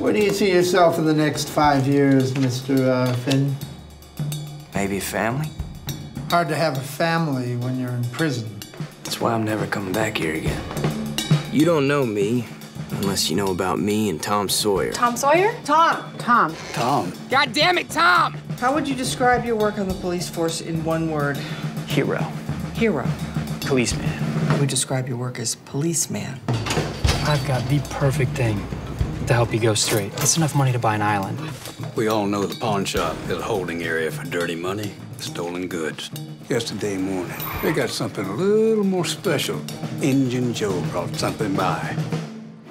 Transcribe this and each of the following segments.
Where do you see yourself in the next five years, Mr. Uh, Finn? Maybe a family? Hard to have a family when you're in prison. That's why I'm never coming back here again. You don't know me unless you know about me and Tom Sawyer. Tom Sawyer? Tom. Tom. Tom. God damn it, Tom! How would you describe your work on the police force in one word? Hero. Hero. Policeman. I would describe your work as policeman. I've got the perfect thing to help you go straight. It's enough money to buy an island. We all know the pawn shop is a holding area for dirty money, stolen goods. Yesterday morning, they got something a little more special. Injun Joe brought something by.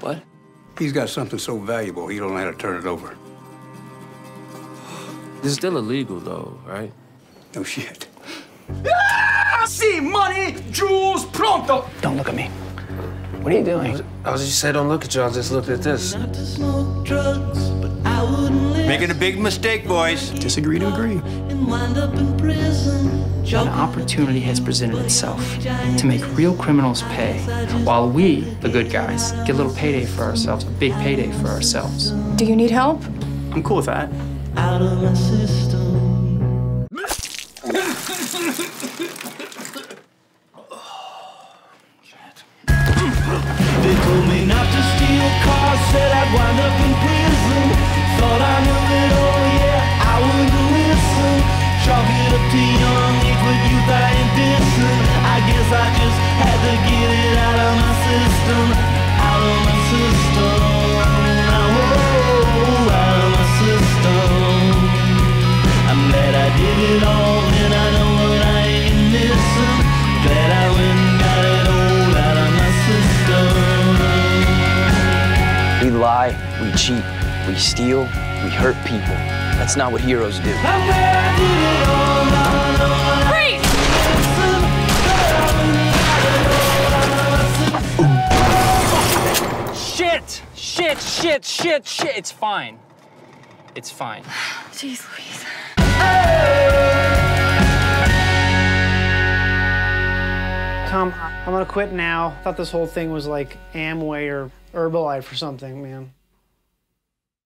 What? He's got something so valuable, he don't know how to turn it over. It's still illegal, though, right? No shit. Ah, I see money, jewels, pronto! Don't look at me. What are you doing? I was just saying, don't look at you. I just looked at this. Drugs, Making a big mistake, boys. Disagree to agree. An opportunity has presented itself to make real criminals pay, while we, the good guys, get a little payday for ourselves, a big payday for ourselves. Do you need help? I'm cool with that. They to young age, but youth I ain't dissing. I guess I just had to get it out of my system, out of my system. Oh, out of my system. I'm glad I did it all, and I know what I ain't missing. Glad I went and got it all out of my system. We lie, we cheat, we steal, we hurt people. That's not what heroes do. Shit! Shit, shit, shit, shit. It's fine. It's fine. Jeez Louise. Tom, I'm gonna quit now. Thought this whole thing was like Amway or Herbalife or something, man.